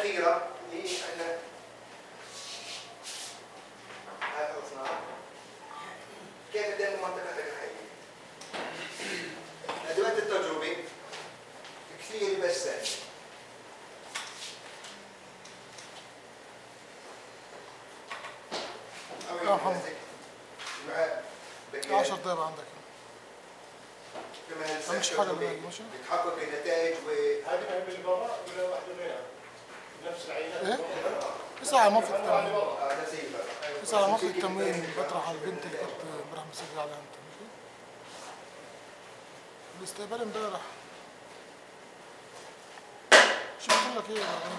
الأخيرة اللي خلصنا كيف بدنا منطقتك الحيه أدوات التجربة كثير بس. 10 دقايق عندك. كمان مش حاجة بالله، ماشي؟ بتحقق النتائج و هذه ما هي من برا ولا واحدة غيرها؟ نفس العينات إيه؟ آه نفس البلد بس على موقف التمرين بطرح على البنت اللي كنت امبارح مسجل عليها انت الاستقبال امبارح. قلت لك إيه بعدين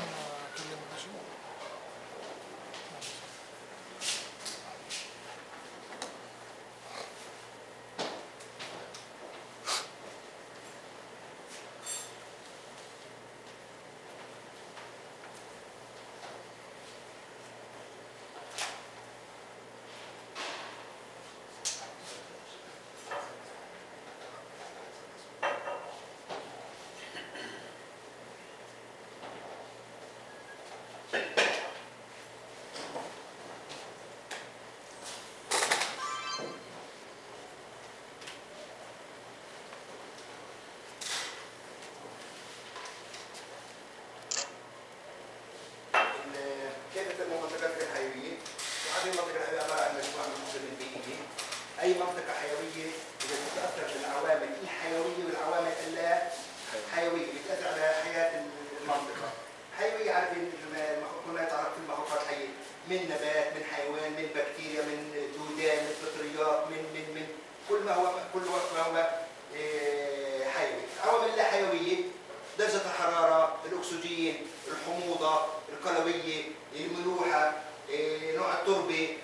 الحرارة، الأكسجين، الحموضة، القلوية، الملوحة، إيه، نوع التربة،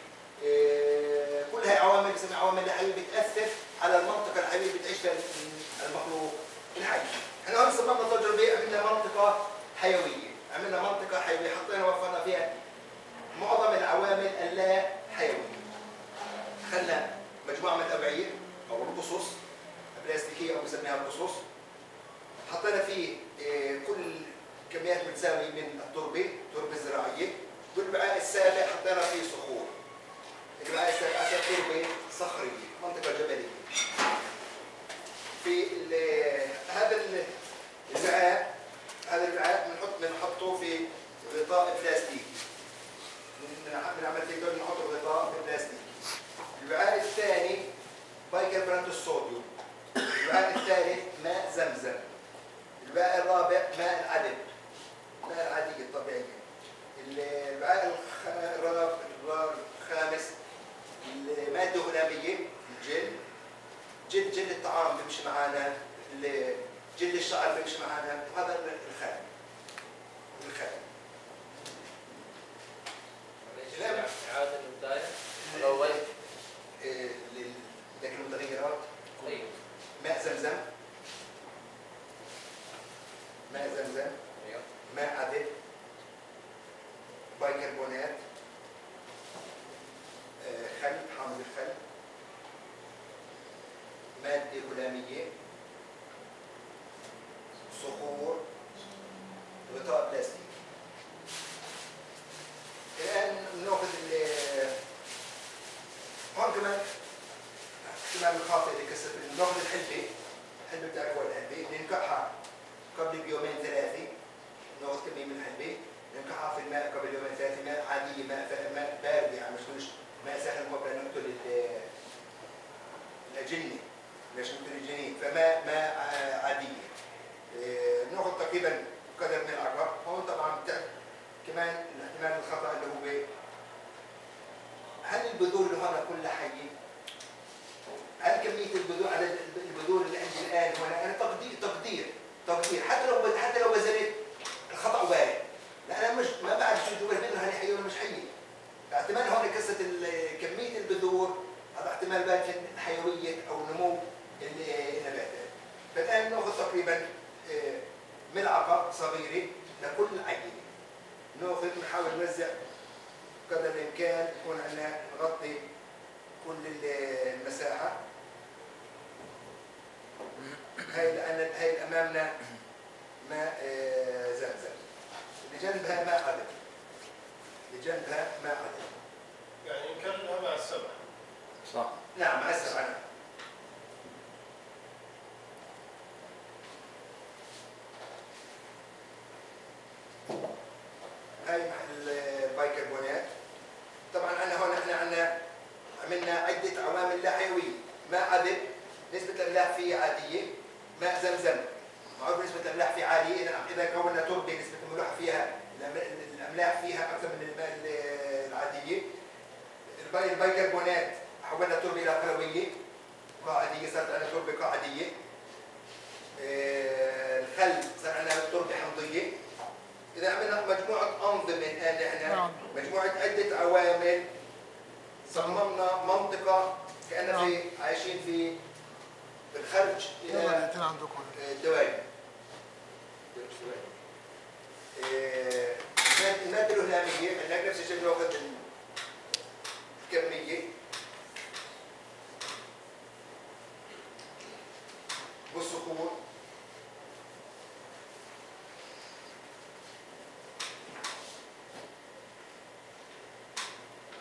إيه، كل هاي عوامل بسميها عوامل الحيوية بتأثر على المنطقة الحيوية اللي بتعيش فيها المخلوق الحي. إحنا هون صممنا تجربة عملنا منطقة حيوية، عملنا منطقة حيوية حطينا وفرنا فيها معظم العوامل اللا حيوية. خلنا مجموعة من الأوعية أو القصص بلاستيكية أو بسميها القصص حطينا فيه آه، كل كميات متساوية من التربة التربة الزراعية والوعاء السابع حطينا فيه صخور. الوعاء السابع عشان تربة صخرية منطقة جبلية. في هذا ال- الوعاء هذا الوعاء بنحط بنحطه في غطاء بلاستيكي بنعمل كده بنحطه في غطاء بلاستيكي الوعاء الثاني بايكربونات الصوديوم الوعاء الثالث ماء زمزم. الوعاء الرابع ماء العدب ماء العادية الطبيعية الوعاء الخ- الراب- الراب- الخامس المادة الغلامية الجل جل جل الطعام بيمشي معانا ال- جل الشعر بيمشي معانا وهذا الخام الخام نعم. إعادة البداية الأول إيه، لل- لكن المتغيرات أيوه ماء زمزم ماء زمزم أيوه ماء عذب بايكربونات آه، خل حامض الخل مادة هلامية صخور غطاء بلاستيك الآن نأخذ هون كمان احتمال الخاطئ اللي كسر نأخذ الحلبة. الحلبة بتعرفوا الحلبة ننقعها قبل بيومين ثلاثة. نأخذ كمية من الحلبة ننقعها في الماء قبل يومين ثلاثة ماء عادية ماء ماء بارد يعني مش مش ماء ساخن قبل نقتل ال- الأجنة مش نقتل الجنين فماء ماء ع- عادية. إيه، ناخذ تقريبا قدر من العقار. هون طبعا كمان الاحتمال الخطأ اللي هو هل البذور اللي هون كلها حية؟ هل كمية البذور على البذور اللي عندي الآن هنا أنا تقدير تقدير تقدير. حتى لو حتى لو بذرت الخطأ وارد. لا أنا مش ما بعرف شو جوا البذرة هل حية ولا مش حية. احتمال هون قصة ال- كمية البذور هذا احتمال باكن حيوية أو نمو. ال- النباتات فالآن ناخذ تقريبا آه، ملعقة صغيرة لكل عينة ناخذ نحاول نوزع قدر الإمكان يكون عندنا نغطي كل ال- المساحة. هاي لأن هاي اللي أمامنا ماء آه، زمزم بجنبها ماء عذب بجنبها ماء عذب يعني نكلها مع السبع. صح. نعم مع السبعة نعم. هاي محل بايكربونات طبعا عندنا هون إحنا عندنا عملنا عدة عوامل لا حيوية. ماء عذب نسبة الأملاح فيه عادية. ماء زمزم معروف نسبة الأملاح فيه عالية إذا إذا كونا تربة نسبة الملوحة فيها الأملاح فيها أكثر من الماء ال- العادية. الباي- البيكربونات حولنا التربة إلى قلوية قاعدية صارت عندنا تربة قاعدية. آه، الخل صار عندنا حمضية إذا عملنا مجموعة أنظمة الآن نحن نعم. مجموعة عدة عوامل صممنا منطقة كأننا في عايشين في في الخرج يلا إلى الدوائر المادة الإلهامية هناك نفس الشيء بناخذ الكمية. والصخور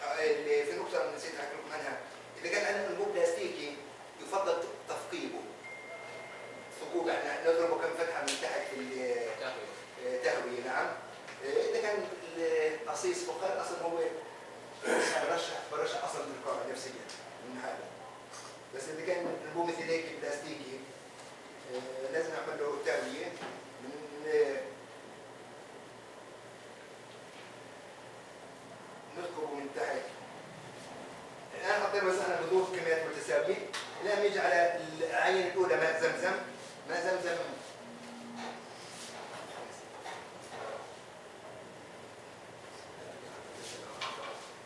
آه، اللي في نقطة أنا نسيت لكم عنها إذا كان عندنا أنبوب بلاستيكي يفضل تثقيبه ثقوب يعني نضربه كم فتحة من تحت في ال- تهوية. تهوية نعم. إذا كان القصيص فقار أصلا هو برشح برشح أصلا من القاعة نفسيا من هذا. بس إذا كان البو مثل هيك بلاستيكي آه، لازم نعمل له تهوية من آه، نثقبه من تحت الآن حطينا مثلا بذور كميات متساوية الآن يجي على العين الأولى ماء زمزم ماء زمزم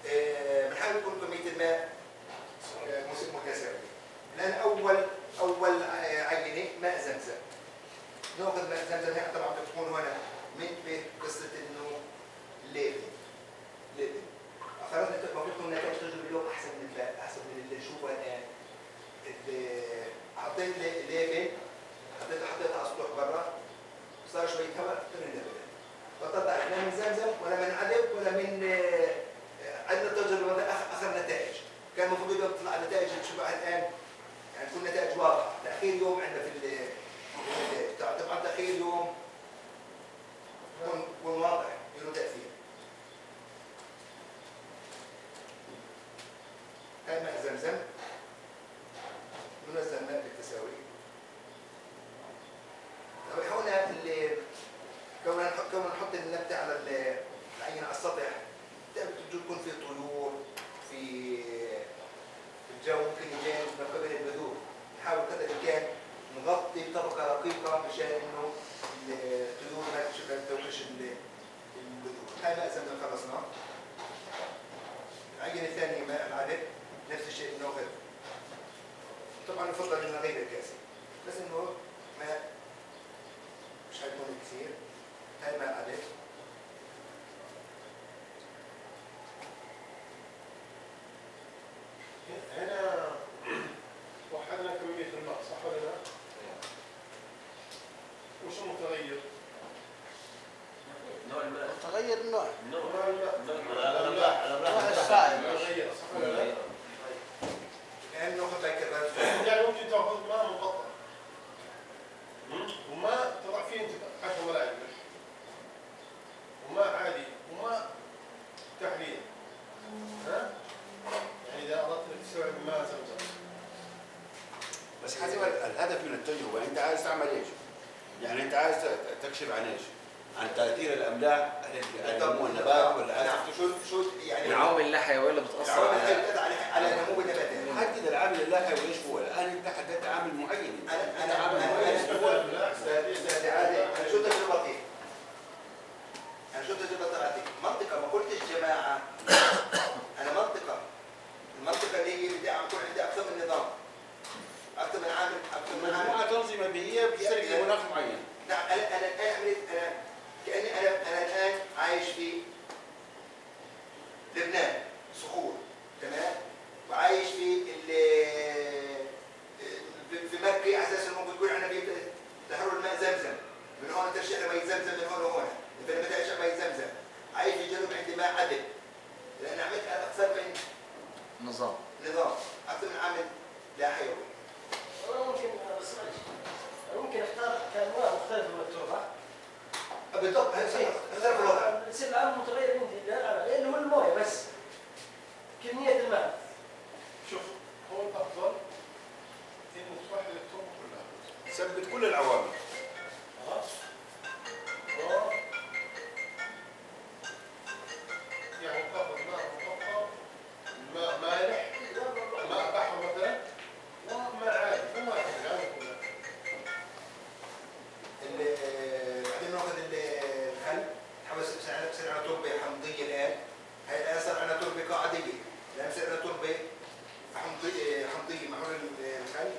آه، بنحاول تكون كمية الماء آه، مس- متساوية الآن أول أول آه، عينة ماء زمزم ناخذ ماء زمزم هي طبعا بتكون هنا من قصة إنه level level خلاص انت المفروض تكون نتائج تجربة اليوم أحسن من الباقي أحسن من اللي نشوفه الآن اللي حطيت لي- level حطيت حطيت على السطوح برا صار شوية هواء طلع ال level فطلع لا من زمزم ولا من عدب ولا من آه، عندنا تجربة أخ- أخذ نتائج كان المفروض اليوم تطلع نتائج تشوفها الآن يعني تكون نتائج واضحة تأخير يوم عندنا في ال- في النتائج طبعا تأخير يوم يكون يكون واضح له تأثير هاي ماء زمزم ننزل ماء بالتساوي طب هنا اللي كون نحط كون نحط النبتة على ال- العين على السطح دائما تكون في طيور في في الجو ممكن يجي من قبل البذور نحاول قدر الامكان نغطي بطبقة رقيقة مشان انه الطيور ما تشوف توحش ال- البذور هاي ماء زمزم خلصناه العينة الثانية ماء العدد نفس الشيء بناخذ طبعا يفضل انه غير الكاسي بس انه ماء مش حيكون كثير هاي ماء عدد هنا وحدنا كمية الماء صح ولا لا؟ وش المتغير؟ نوع الماء تغير النوع نوع نوع الماء الأملاح نوع السائل متغير باكرات يعني ممكن تاخذ ماء وماء تضع فيه انت 10 ملاعق وماء عادي وماء تحليل ها؟ يعني اذا اردت انك تستوعب ماء زمزم بس الهدف من التجربه انت عايز تعمل إيش؟ يعني انت عايز تكشف عن إيش؟ عن تأثير الأملاح على نمو النبات ولا نعم. شو شو يعني العوامل اللاحيوية اللي بتأثر العوامل على على على نمو النباتات حدد العامل اللاحي وايش هو؟ الآن أنت حددت عامل معين. أنا أنا عامل معين. عادل أنا شو تجربتي؟ أنا شو تجربتي؟ منطقة ما قلتش جماعة أنا منطقه المنطقة اللي هي بدي اكون عندي أكثر من نظام أكثر من عامل أكثر من عامل مجموعه تنظيمه بيئيه بتشترك في مناخ معين نعم أنا أنا الان عملت أنا كاني أنا أنا الان عايش في لبنان صخور تمام وعايش في ال- في- في مكه على أساس انه بتقول أنا بيبدا تحرر الماء زمزم من هون ترشح لمي زمزم من هون وهون فلما ترشح مي زمزم اختلف الوضع. يصير العام متغير من اللي هو الموية بس. كمية الماء. شوف هو الأفضل إنه توحد التربة كلها ثبت كل العوامل. بصير عندنا تربة حمضيه الآن. هي الآن صار عندنا تربة قاعديه الان بصير عندنا تربة حمضيه حمضيه معمول ال- الخل؟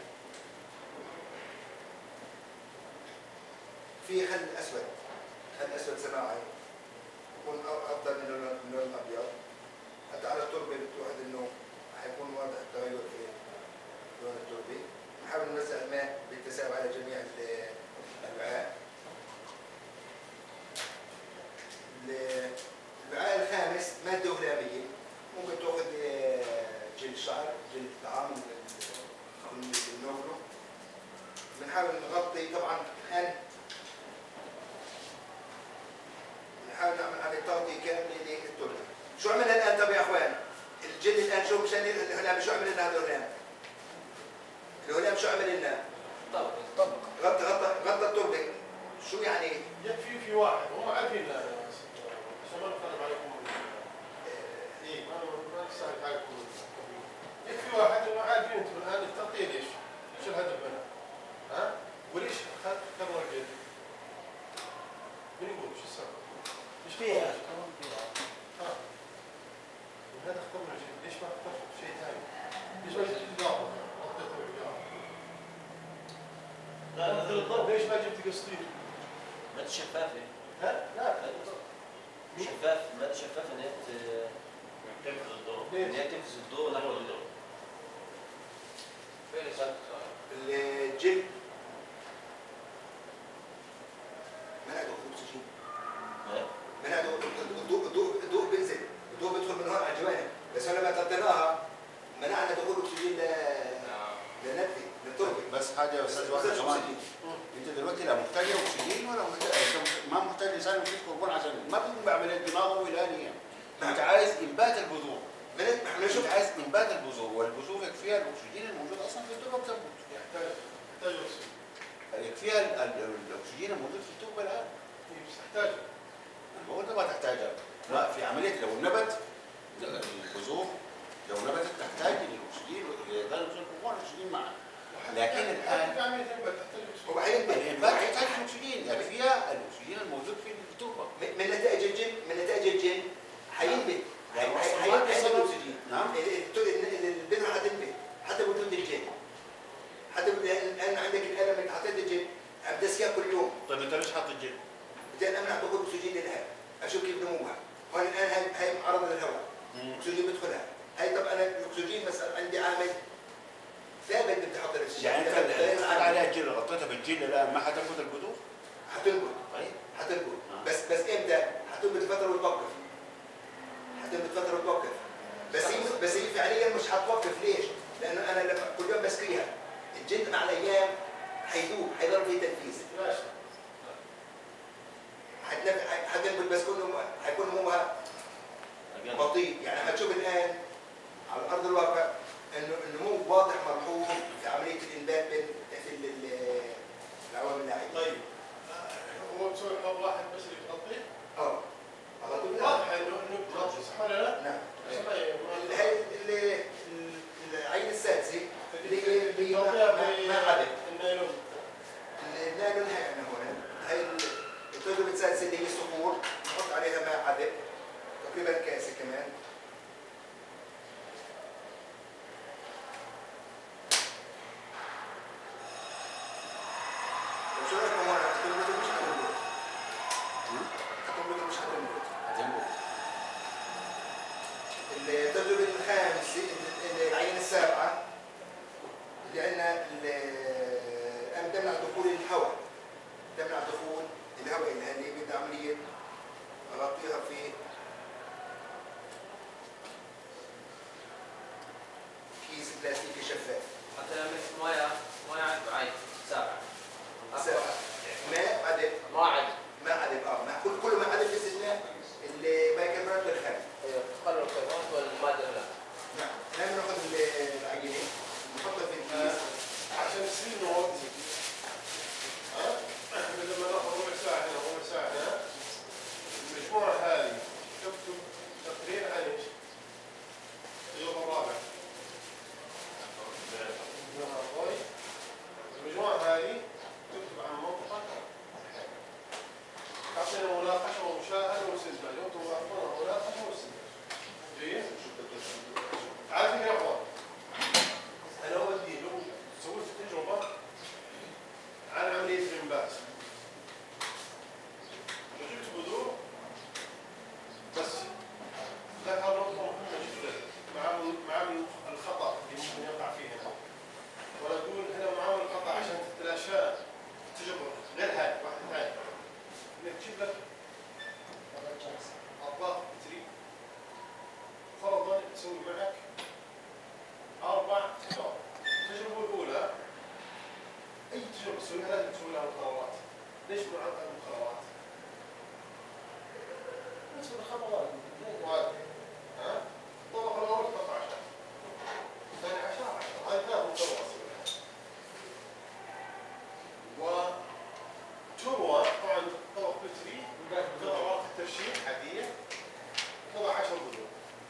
في خل أسود. خل أسود صناعي يكون أ- أفضل من اللون الأبيض. حتى على التربة بتوحد انه حيكون واضح التغير في لون التربة. نحاول نوزع الماء بالتساوي على جميع ال- الوعاء ال- الوعاء الخامس مادة غلامية ممكن تاخذ آه، جلد شعر جلد طعام بناكله بنحاول نغطي طبعا الآن نحاول نعمل عملية تغطية كاملة للتربة شو عملنا الآن طب يا أخوان الجلد الآن شو مشان الهلام شو عمل لنا هذا الهلام الهلام شو عمل لنا طبق طبق غطى غطى غطى التربة شو يعني يكفي في واحد هم عارفين عشان ما نختلف عليكم اي ما ما نستعرف عليكم يكفي واحد انه عارفين أنتم الان التغطيه ليش؟ شو الهدف منها؟ ها؟ وليش اخذت كبر الجلد؟ من يقول شو السبب؟ ليش ما فيها اخترت؟ ها؟ من هذا اخترنا الجلد ليش ما اخترت شيء ثاني؟ ليش ما جبت الجار؟ غطيته بالجار؟ ليش ما جبت قسطير؟ مادة شفافة ها؟ لا شفاف مادة شفافة ان هي ت- تنفذ الضوء ليش؟ ان هي تنفذ الضوء نحو ال- الجلد منع دخول الاكسجين إيه؟ منع دخول الضوء الضوء الضوء بينزل الضوء بيدخل من هون على الجوانب بس لما غطيناها منعنا دخول الاكسجين ل لنبتة للتربة بس حاجة يا أستاذ واحد بس كمان أكسجين. انت دلوقتي لا محتاج اكسجين ولا محتاج أنت ما محتاج انسان يمسك كربون عشان ما بتقوم بعمليه دماغه الانيه انت عايز انبات البذور من إحنا انت شوف عايز انبات البذور والبذور يكفيها الاكسجين الموجود أصلا في التربه بتنبت يحتاج يحتاج ال- الأكسجين الموجود في التربه الآن. هي مش تحتاج ما هو انت ما تحتاجها ما في عملية لو النبت البذور لو نبتت تحتاج للاكسجين لذلك الكربون الأكسجين معها لكن الآن- حتى في عمليه الانبات تحتاج اكسجين هو حينبت الانبات يحتاج الأكسجين. الأكسجين الموجود في التربه من نتائج الجن من نتائج الجن حينبت يعني حينبت بيصير- أكسجين. نعم. ال- ال- ال- البذرة حتنبت حتى وجود الجن. حتى الآن عندك الالم اللي حطيت الجن عم تسقيها كل يوم طيب أنت ليش حاطط الجلد؟ بدي امنع دخول أكسجين للهواء أشوف كيف نموها هون الآن هاي هاي معرضة للهواء أكسجين بدخلها هاي طب أنا الأكسجين مثلا عندي عامل ثابت بدي أحط الاكسجين يعني أنت. عليها الجلد غطيتها بالجلد الآن ما حتنبت البذور؟ حتنبت طيب حتنبت آه. بس بس إمتى؟ حتنبت فتره وتوقف حتنبت فتره وتوقف بس هي بس هي فعليا مش حتوقف ليش؟ لأنه أنا كل يوم بسقيها الجلد مع الأيام حيذوب حيضل في تنفيذ ليش؟ حتنب- حتنبت بس كل حيكون نموها بطيء يعني حتشوف الان على ارض الواقع انه النمو واضح ملحوظ في عمليه الانبات بين في ال- ال- العوامل اللاعبيه طيب آه، هو مسوي حوض واحد بس اللي يغطيه آه على طول واضح انه انه بتغطي صح ولا لا؟ نعم عشان ما ي- ما- هي ال- العين السادسه اللي هي اللي هي تغطيها ما- ما عدد بالنايلون النايلون هي عندنا هون هي التجربه السادسه اللي هي الصخور نحط عليها ماء عدد تقريبا كاسه كمان طب شو رايكم هون هتنبتوا مش هتنبتوا؟ هتنبتوا مش هتنبتوا؟ هتنبت التجربة الخامسة العين السابعة اللي عندنا الآن تمنع دخول الهواء تمنع دخول الهواء اللي هي بدها عملية أغطيها في كيس بلاستيكي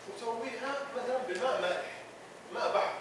وتسويها مثلا بالماء مالح ماء بحر.